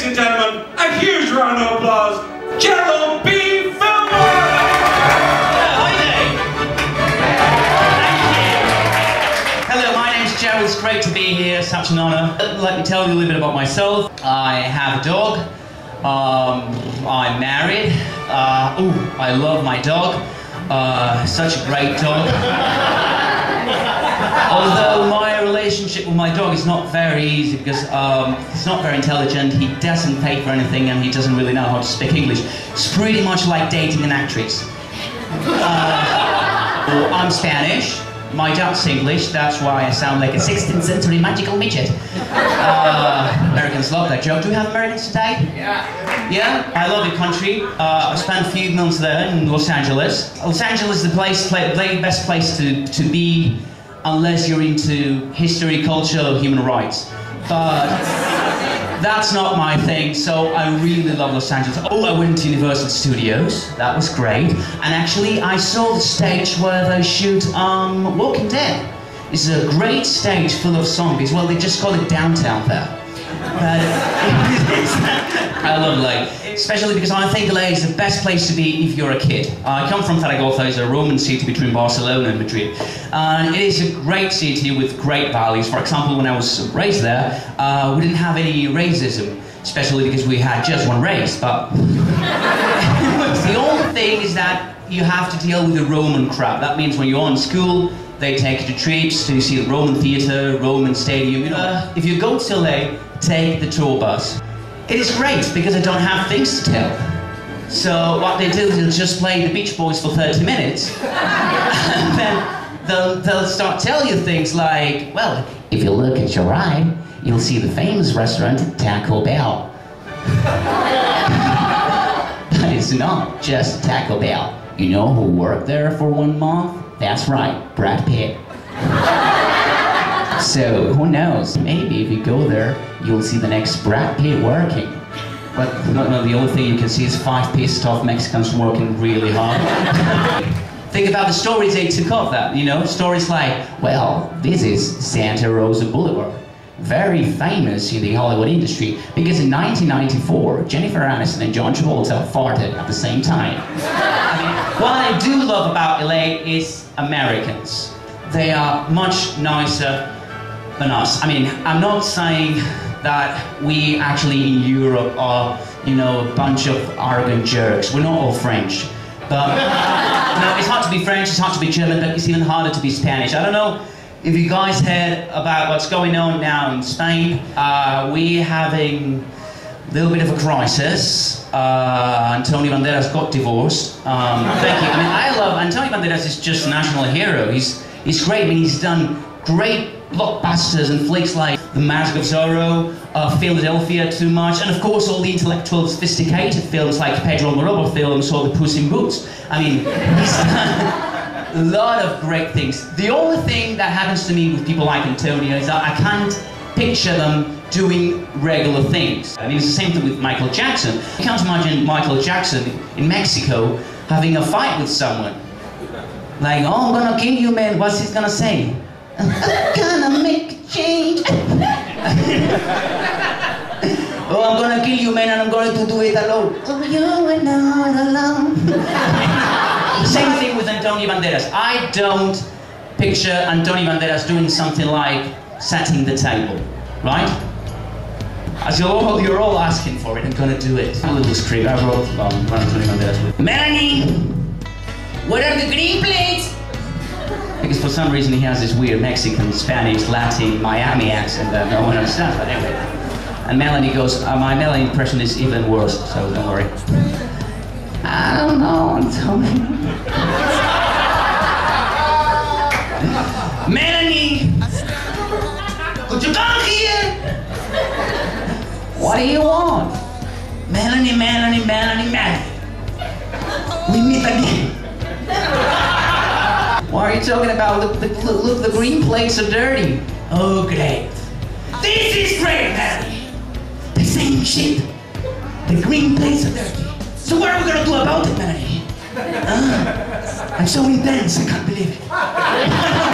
ladies and gentlemen, a huge round of applause, Gerald B. Fillmore! Hello, my name's Gerald. It's great to be here. Such an honour. Let me tell you a little bit about myself. I have a dog. Um, I'm married. Uh, ooh, I love my dog. Uh, such a great dog. Although my relationship with my dog is not very easy because um, he's not very intelligent, he doesn't pay for anything, and he doesn't really know how to speak English. It's pretty much like dating an actress. Uh, I'm Spanish. My dog's English, that's why I sound like a 16th century magical midget. Uh, Americans love that joke. Do we have Americans today? Yeah. Yeah? I love your country. Uh, I spent a few months there in Los Angeles. Los Angeles is the place, the best place to, to be unless you're into history, culture, human rights. But that's not my thing, so I really love Los Angeles. Oh, I went to Universal Studios, that was great. And actually, I saw the stage where they shoot um, Walking Dead. It's a great stage full of zombies. Well, they just call it downtown there. But I love LA, especially because I think LA is the best place to be if you're a kid. I come from Zaragoza, it's a Roman city between Barcelona and Madrid. And it is a great city with great values. For example, when I was raised there, uh, we didn't have any racism, especially because we had just one race. But the only thing is that you have to deal with the Roman crowd. That means when you're in school, they take you to trips to see the Roman theatre, Roman stadium. You know, uh, if you go to LA, take the tour bus. It is great because I don't have things to tell. So what they do is they'll just play the Beach Boys for 30 minutes, and then they'll, they'll start telling you things like, well, if you look at your right, you'll see the famous restaurant Taco Bell. but it's not just Taco Bell. You know who worked there for one month? That's right, Brad Pitt. so who knows? Maybe if you go there, you'll see the next Brad Pitt working. But no, no, the only thing you can see is five pissed off Mexicans working really hard. Think about the stories they took off that, you know? Stories like, well, this is Santa Rosa Boulevard. Very famous in the Hollywood industry because in 1994, Jennifer Aniston and John Travolta farted at the same time. I mean, what I do love about LA is Americans. They are much nicer than us. I mean, I'm not saying that we actually in Europe are, you know, a bunch of arrogant jerks. We're not all French. But, no, it's hard to be French, it's hard to be German, but it's even harder to be Spanish. I don't know if you guys heard about what's going on now in Spain. Uh, we're having a little bit of a crisis. Uh, Antonio Banderas got divorced. Um, thank you. I mean, I love Antonio Banderas is just a national hero. He's he's great. I mean, he's done great blockbusters and flicks like The Mask of Zorro, uh, Philadelphia Two Much, and of course all the intellectual, sophisticated films like Pedro Almodovar films or The Puss in Boots. I mean, he's done a lot of great things. The only thing that happens to me with people like Antonio is that I can't picture them doing regular things. I mean, it's the same thing with Michael Jackson. You can't imagine Michael Jackson in Mexico having a fight with someone. Like, oh, I'm gonna kill you, man. What's he gonna say? I'm gonna make a change. oh, I'm gonna kill you, man, and I'm going to do it alone. Oh, you're not alone. Same thing with Antonio Banderas. I don't picture Antonio Banderas doing something like setting the table, right? As you're all, you're all asking for it, I'm gonna do it. A little script I wrote um, Antonio Banderas with. Melanie, what are the green plates? For some reason he has this weird Mexican, Spanish, Latin, Miami accent that no one understands, but anyway. And Melanie goes, uh, my Melanie impression is even worse, so don't worry. I don't know, Antonio. Melanie! Could you come here? What do you want? Melanie, Melanie, Melanie, Melanie. We meet again. What are you talking about? Look, look, look, the green plates are dirty. Oh, great. This is great, Melanie. The same shit. The green plates are dirty. So what are we gonna do about it, Melanie? Uh, I'm so intense, I can't believe it.